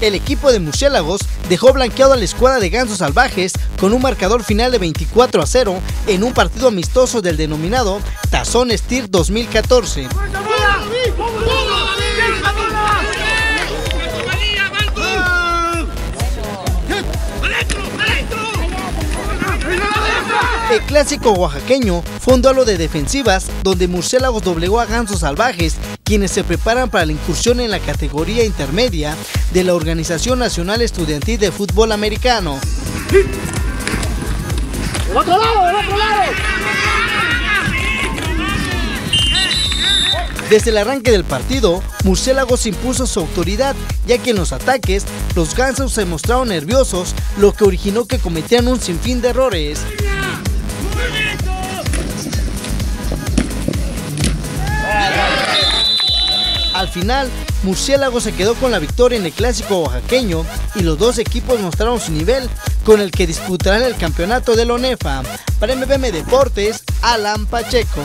El equipo de Murciélagos dejó blanqueado a la escuadra de Gansos Salvajes con un marcador final de 24 a 0 en un partido amistoso del denominado Tazón Stir 2014. El clásico oaxaqueño fue un duelo de defensivas donde Murciélagos doblegó a Gansos Salvajes, quienes se preparan para la incursión en la categoría intermedia de la Organización Nacional Estudiantil de Fútbol Americano. otro lado! otro lado! Desde el arranque del partido, Murciélagos impuso su autoridad, ya que en los ataques los gansos se mostraron nerviosos, lo que originó que cometieran un sinfín de errores. Final, Murciélago se quedó con la victoria en el clásico oaxaqueño y los dos equipos mostraron su nivel con el que disputarán el campeonato de la ONEFA. Para MBM Deportes, Alan Pacheco.